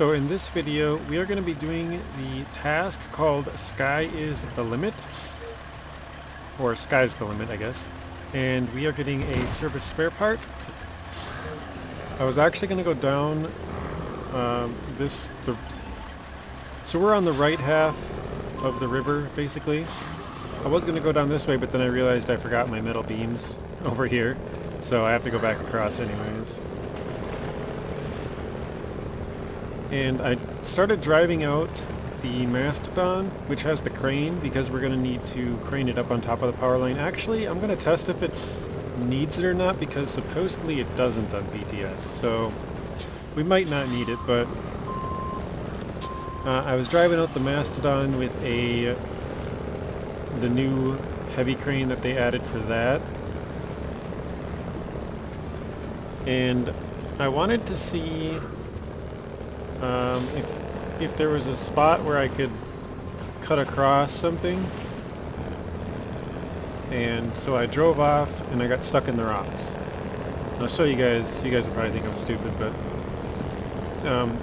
So in this video, we are going to be doing the task called Sky is the Limit. Or Sky's the Limit, I guess. And we are getting a service spare part. I was actually going to go down um, this... The, so we're on the right half of the river, basically. I was going to go down this way, but then I realized I forgot my metal beams over here. So I have to go back across anyways. And I started driving out the Mastodon, which has the crane, because we're going to need to crane it up on top of the power line. Actually, I'm going to test if it needs it or not, because supposedly it doesn't on PTS, so we might not need it, but uh, I was driving out the Mastodon with a the new heavy crane that they added for that, and I wanted to see um, if, if there was a spot where I could cut across something. And so I drove off and I got stuck in the rocks. I'll show you guys, you guys will probably think I'm stupid, but um,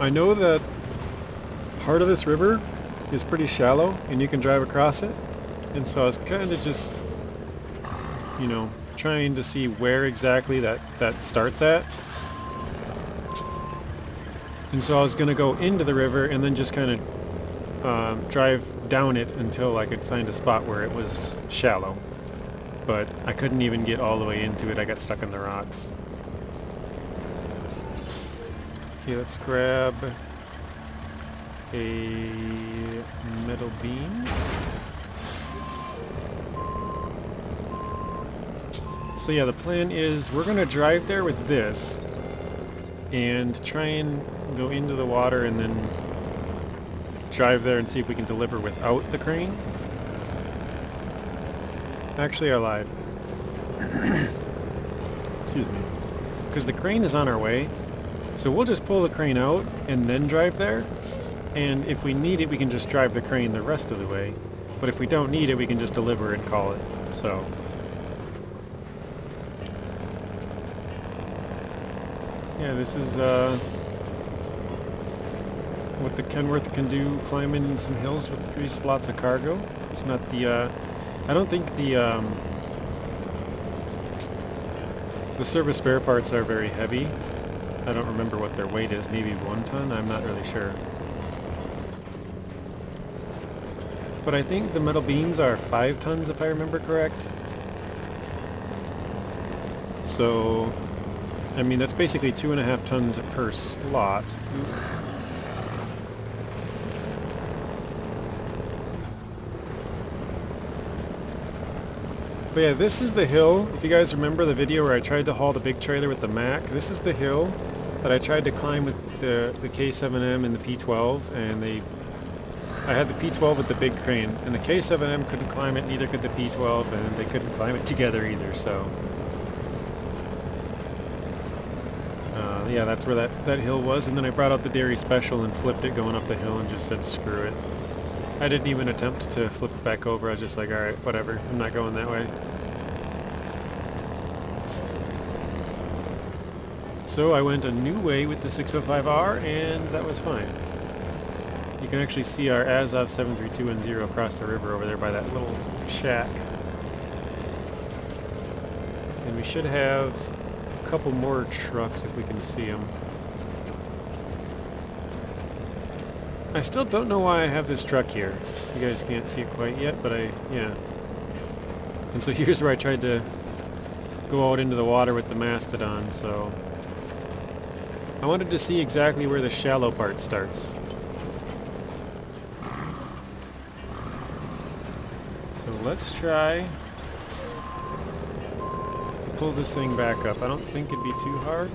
I know that part of this river is pretty shallow and you can drive across it. And so I was kind of just, you know, trying to see where exactly that, that starts at. And so I was going to go into the river and then just kind of um, drive down it until I could find a spot where it was shallow. But I couldn't even get all the way into it. I got stuck in the rocks. Okay, let's grab a metal beams. So yeah, the plan is we're going to drive there with this and try and go into the water and then drive there and see if we can deliver without the crane. Actually, I lied. Excuse me. Because the crane is on our way, so we'll just pull the crane out and then drive there. And if we need it, we can just drive the crane the rest of the way. But if we don't need it, we can just deliver and call it. So Yeah, this is uh, what the Kenworth can do climbing some hills with three slots of cargo. It's not the, uh, I don't think the, um, the service spare parts are very heavy. I don't remember what their weight is, maybe one ton, I'm not really sure. But I think the metal beams are five tons if I remember correct. So I mean, that's basically two and a half tons per slot. But yeah, this is the hill. If you guys remember the video where I tried to haul the big trailer with the Mack, this is the hill that I tried to climb with the, the K7M and the P12, and they... I had the P12 with the big crane, and the K7M couldn't climb it, neither could the P12, and they couldn't climb it together either, so... Uh, yeah, that's where that, that hill was. And then I brought out the Derry Special and flipped it going up the hill and just said screw it. I didn't even attempt to flip it back over. I was just like, alright, whatever. I'm not going that way. So I went a new way with the 605R and that was fine. You can actually see our Azov 73210 across the river over there by that little shack. And we should have couple more trucks if we can see them. I still don't know why I have this truck here. You guys can't see it quite yet, but I, yeah. And so here's where I tried to go out into the water with the Mastodon, so... I wanted to see exactly where the shallow part starts. So let's try pull this thing back up. I don't think it'd be too hard.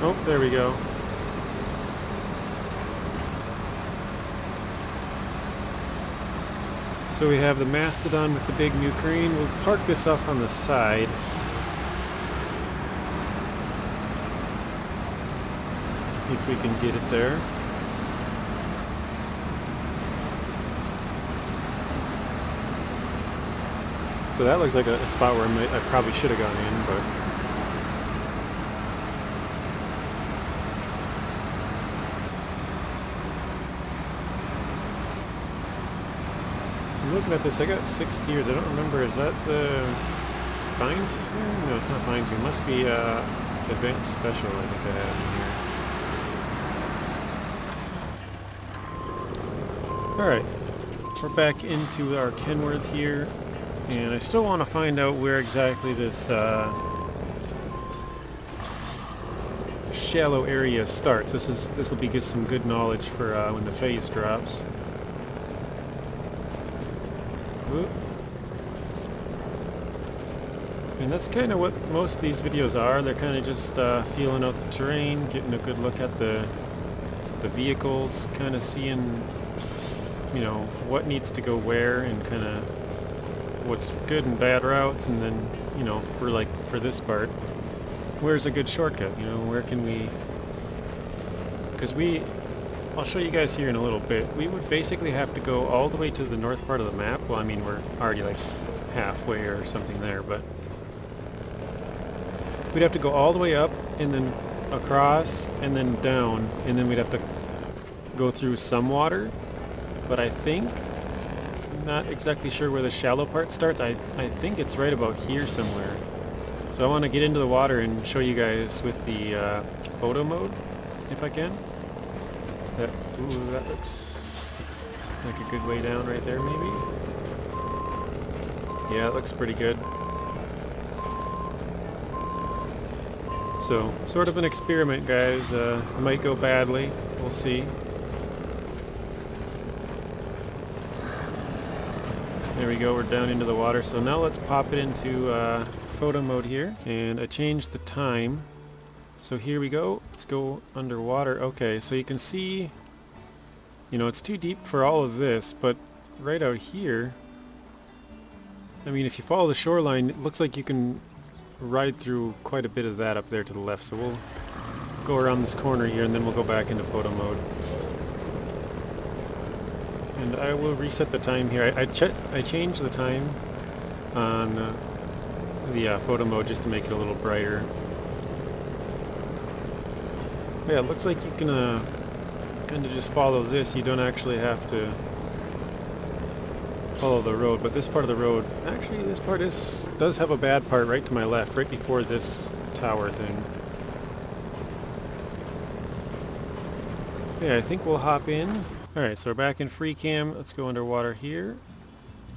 Oh, there we go. So we have the Mastodon with the big new crane. We'll park this off on the side. If we can get it there. So that looks like a, a spot where I, I probably should have gone in, but I'm looking at this, I got six gears. I don't remember. Is that the fine? No, it's not fine It Must be uh, advanced special. I think I have in here. All right, we're back into our Kenworth here and I still want to find out where exactly this uh, shallow area starts. This is this will be get some good knowledge for uh, when the phase drops. And that's kind of what most of these videos are. They're kind of just uh, feeling out the terrain, getting a good look at the the vehicles, kind of seeing, you know, what needs to go where and kind of what's good and bad routes, and then, you know, for like for this part, where's a good shortcut? You know, where can we... Because we... I'll show you guys here in a little bit. We would basically have to go all the way to the north part of the map. Well, I mean, we're already like halfway or something there, but... We'd have to go all the way up and then across and then down, and then we'd have to go through some water. But I think... Not exactly sure where the shallow part starts. I, I think it's right about here somewhere. So I want to get into the water and show you guys with the uh, photo mode, if I can. That, ooh, that looks like a good way down right there, maybe? Yeah, it looks pretty good. So, sort of an experiment, guys. Uh, it might go badly. We'll see. There we go, we're down into the water. So now let's pop it into uh, photo mode here and I changed the time. So here we go let's go underwater. Okay so you can see you know it's too deep for all of this but right out here I mean if you follow the shoreline it looks like you can ride through quite a bit of that up there to the left. So we'll go around this corner here and then we'll go back into photo mode and I will reset the time here I, I, I changed the time on uh, the uh, photo mode just to make it a little brighter. Yeah, it looks like you can uh, kind of just follow this. You don't actually have to follow the road, but this part of the road, actually this part is does have a bad part right to my left, right before this tower thing. Yeah, I think we'll hop in. Alright, so we're back in free cam. Let's go underwater here.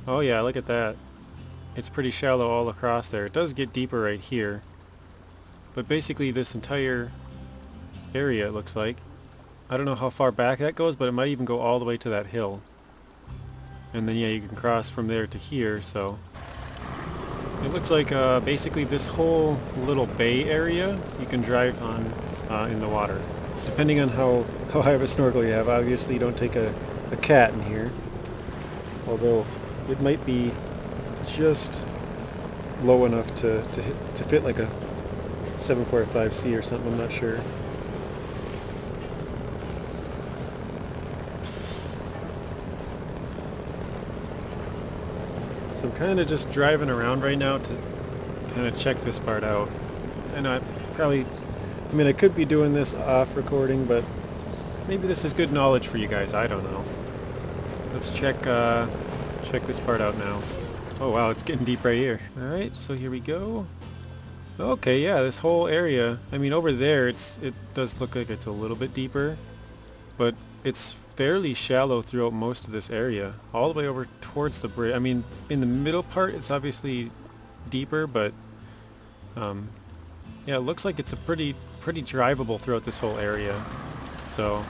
Oh yeah, look at that. It's pretty shallow all across there. It does get deeper right here. But basically this entire area, it looks like. I don't know how far back that goes, but it might even go all the way to that hill. And then yeah, you can cross from there to here, so... It looks like uh, basically this whole little bay area you can drive on uh, in the water. Depending on how, how high of a snorkel you have. Obviously you don't take a, a cat in here. Although it might be just low enough to, to, hit, to fit like a 745C or something, I'm not sure. So I'm kind of just driving around right now to kind of check this part out. Know I probably, I mean I could be doing this off recording, but maybe this is good knowledge for you guys, I don't know. Let's check, uh, check this part out now. Oh wow, it's getting deep right here. Alright, so here we go. Okay, yeah, this whole area, I mean over there it's it does look like it's a little bit deeper, but it's fairly shallow throughout most of this area, all the way over towards the bridge. I mean, in the middle part it's obviously deeper, but um, yeah, it looks like it's a pretty pretty drivable throughout this whole area. So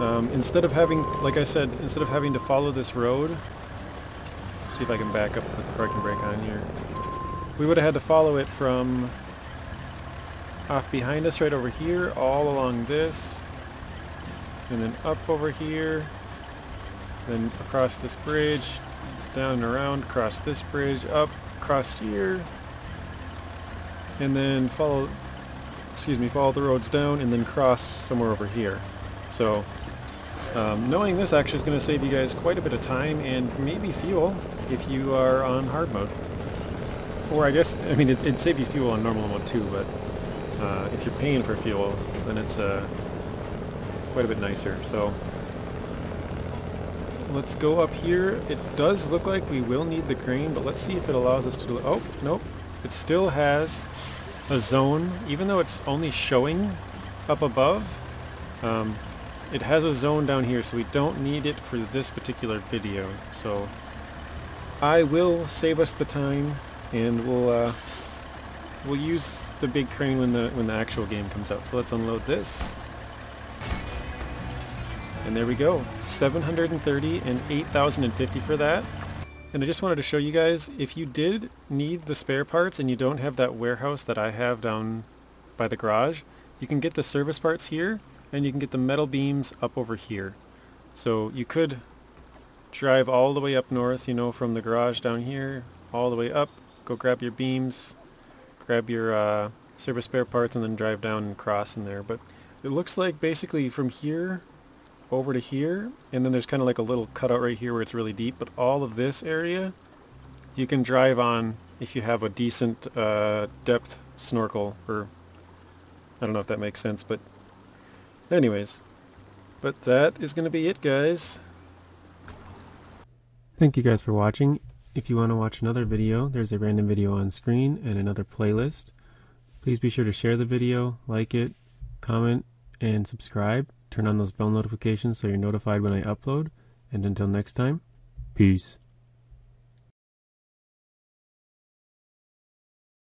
Um, instead of having, like I said, instead of having to follow this road, see if I can back up with the parking brake on here. We would have had to follow it from off behind us right over here, all along this, and then up over here, then across this bridge, down and around, across this bridge, up, across here, and then follow, excuse me, follow the roads down and then cross somewhere over here. So um, knowing this actually is going to save you guys quite a bit of time and maybe fuel if you are on hard mode. Or I guess, I mean, it, it'd save you fuel on normal mode too, but uh, if you're paying for fuel, then it's uh, quite a bit nicer. So let's go up here. It does look like we will need the crane, but let's see if it allows us to do... Oh, nope. It still has a zone, even though it's only showing up above. Um, it has a zone down here, so we don't need it for this particular video. So I will save us the time, and we'll uh, we'll use the big crane when the when the actual game comes out. So let's unload this. And there we go, 730 and 8,050 for that. And I just wanted to show you guys, if you did need the spare parts and you don't have that warehouse that I have down by the garage, you can get the service parts here, and you can get the metal beams up over here. So you could drive all the way up north, you know, from the garage down here, all the way up, go grab your beams, grab your uh, service spare parts, and then drive down and cross in there. But it looks like basically from here over to here, and then there's kind of like a little cutout right here where it's really deep, but all of this area you can drive on if you have a decent uh, depth snorkel, or I don't know if that makes sense, but anyways. But that is going to be it, guys. Thank you guys for watching. If you want to watch another video, there's a random video on screen and another playlist. Please be sure to share the video, like it, comment, and subscribe. Turn on those bell notifications so you're notified when I upload. And until next time, peace.